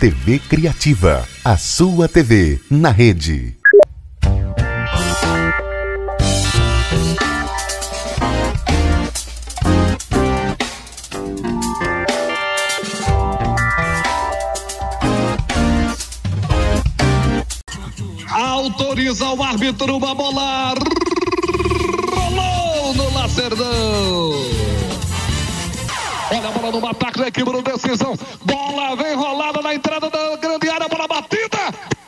TV Criativa, a sua TV na rede. Autoriza o árbitro uma bola. Rolou no Lacerdão. Olha a bola no ataque da equipe no decisão. Bola vem rolada na entrada da grande área, bola batida.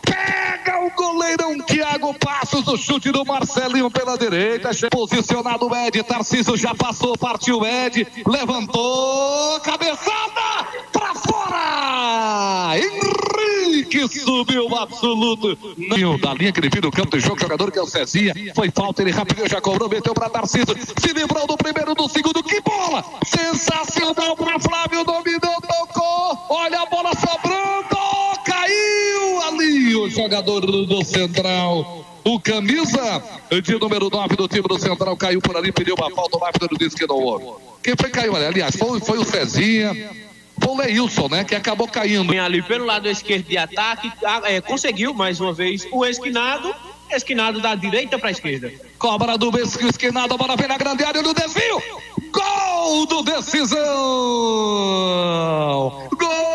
Pega o goleirão Thiago Chute do Marcelinho pela direita. Posicionado o Ed, Tarcísio já passou, partiu o Ed, levantou, cabeçada pra fora. Henrique subiu absoluto. Não, da linha que vira o campo de jogo, jogador que é o Cezinha. Foi falta, ele rapidinho já cobrou, meteu pra Tarcísio. Se livrou do primeiro, do segundo. Que bola! Sensacional pra Flávio, dominou, tocou. Olha a bola sobrando. Caiu ali jogador do Central. O camisa de número 9 do time do Central caiu por ali, pediu uma falta, o árbitro disse que não houve. Quem foi que caiu ali? Aliás, foi, foi o Cezinha. Foi o Leilson, né? Que acabou caindo. Vem ali pelo lado esquerdo de ataque, é, conseguiu mais uma vez o esquinado, esquinado da direita para a esquerda. Cobra do Besquio, esquinado, a bola vem na grande área no desvio. Gol do decisão! Gol!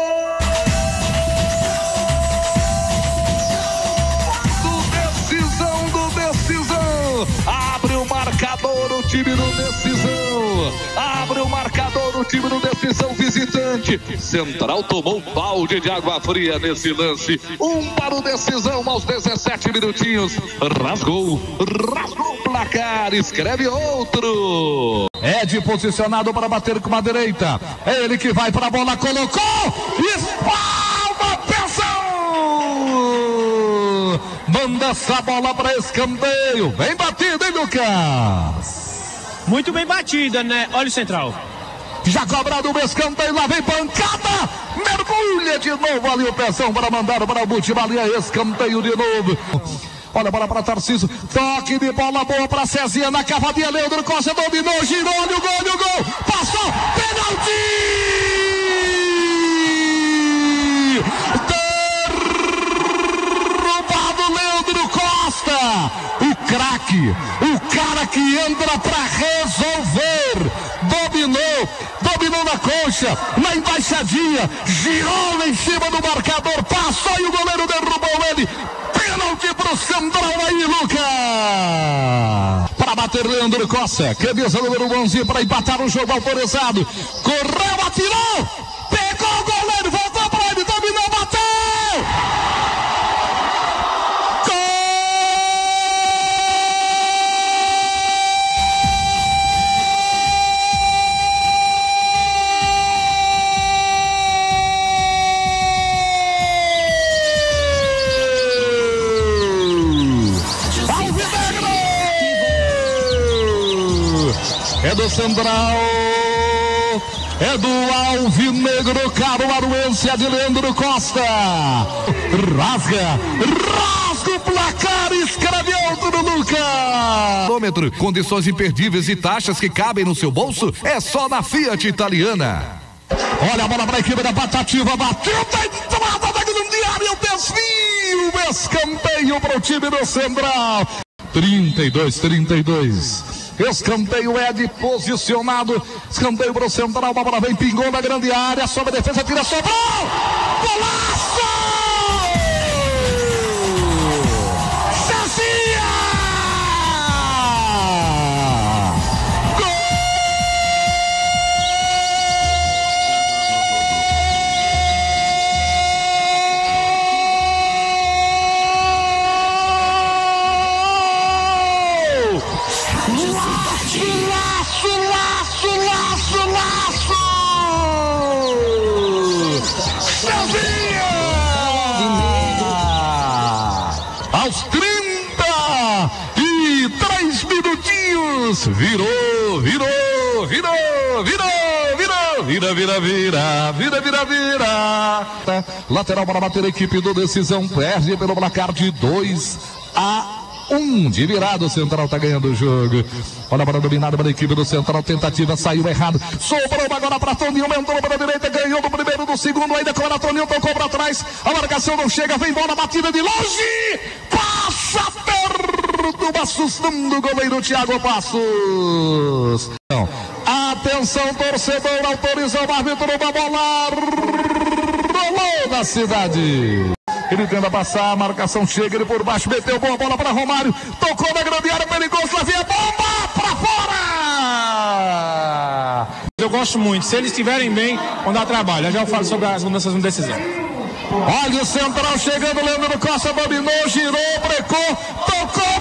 Time do decisão! Abre o marcador, o time do decisão visitante. Central tomou um balde de água fria nesse lance. Um para o decisão aos 17 minutinhos. Rasgou, rasgou o placar, escreve outro. Ed posicionado para bater com a direita. É ele que vai para a bola, colocou! Espalma, pressão! Manda essa bola para escanteio. Bem batido, hein, Lucas? Muito bem batida, né? Olha o central. Já cobrado o escanteio, lá vem pancada! Mergulha de novo ali o pressão para mandar para o Butibalia, escanteio de novo. Olha a bola para Tarcísio, toque de bola boa para Cezinha na cavadinha, Leandro Costa dominou, girou, olha o gol, olha o gol, passou, pênalti! Craque, o cara que entra para resolver, dominou, dominou na concha, na embaixadinha, girou em cima do marcador, passou e o goleiro derrubou ele. Pênalti pro Central aí, Lucas. Para bater Leandro Costa, camisa número 11 para empatar o jogo autorizado. Correu, atirou, É do Central. É do Alvinegro Caro Aruense, é de Leandro Costa. Rasga, rasga o placar, escreve outro Lucas. Condições imperdíveis e taxas que cabem no seu bolso é só na Fiat Italiana. Olha a bola para a equipe da Patativa, bateu da entrada da grande área, o desvio, escanteio para o time do Central. 32, 32. Escanteio Ed posicionado. Escanteio para o central. A bola vem, pingou na grande área. Sobe a defesa, tira, sobrou! Golaço! Minutinhos, virou, virou, virou, virou, vira, vira, vira, vira, vira, vira. Lateral para bater a equipe do Decisão, perde pelo placar de 2 a um de virado. O Central tá ganhando o jogo. Olha para dominada pela equipe do Central. Tentativa saiu errado. Sobrou agora para Toninho. Entrou para a direita. Ganhou do primeiro, do segundo. Ainda com a Toninho. Tocou para trás. A marcação não chega. Vem bola batida de longe. Perto. Assustando o goleiro Thiago Passos. Atenção, torcedor. Autorizou o árbitro da bola. Rolou da cidade. Ele tenta passar, a marcação chega, ele por baixo, meteu boa bola para Romário, tocou na grande área, perigoso, lá vem a bomba para fora! Eu gosto muito, se eles estiverem bem, vão dar trabalho. Eu já falo sobre as mudanças de decisão. Olha o central chegando, Leandro Costa dominou, girou, brecou, tocou,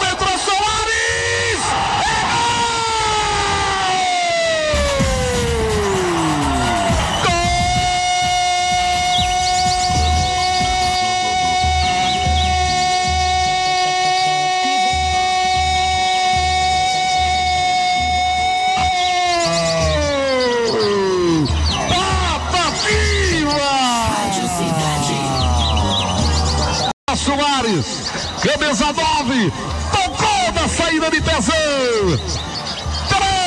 Soares, camisa 9, tocou na saída de Pezão.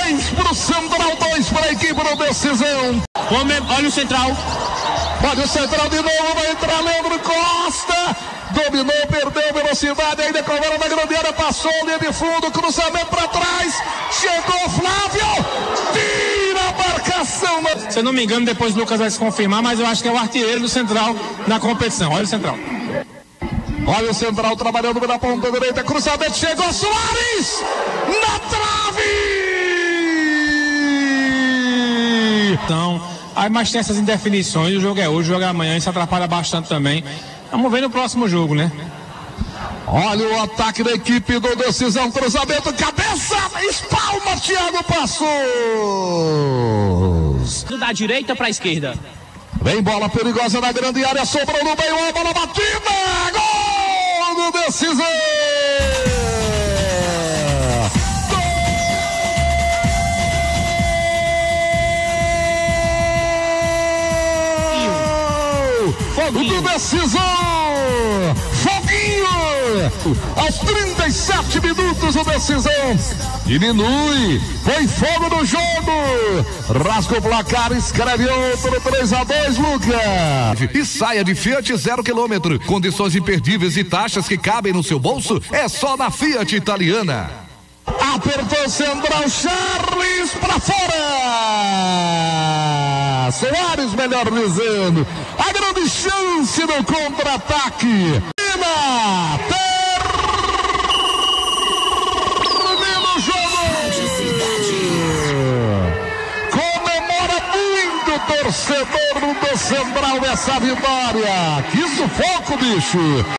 3 para o Central, 2 para a equipe do Decisão. Olha o central. Olha o Central de novo, vai entrar Leandro Costa. Dominou, perdeu velocidade, ainda bola na grande área, passou, linha de fundo, cruzamento para trás. Chegou Flávio, tira a marcação. Se eu não me engano, depois o Lucas vai se confirmar, mas eu acho que é o artilheiro do Central na competição. Olha o Central. Olha o Central trabalhando pela ponta direita, cruzamento, chegou Soares! Na trave! Então, aí mas tem essas indefinições, o jogo é hoje, o jogo é amanhã, isso atrapalha bastante também. Vamos ver no próximo jogo, né? Olha o ataque da equipe do Decisão, cruzamento, cabeça, espalma, Thiago Passos! Da direita para a esquerda. Vem bola perigosa na grande área, sobrou no meio, a bola batida, gol do Decisão! Foguinho. Do Decisão! Foguinho! Aos 37 minutos o Decisão diminui, põe fogo no jogo! Rasga o placar, escreve outro 3 a 2 Lucas! E saia de Fiat zero quilômetro. Condições imperdíveis e taxas que cabem no seu bolso é só na Fiat Italiana. Apertou central, Charles pra fora! Soares melhor dizendo. A grande chance no contra-ataque. Torcedor do Central essa vitória. Que sufoco, bicho.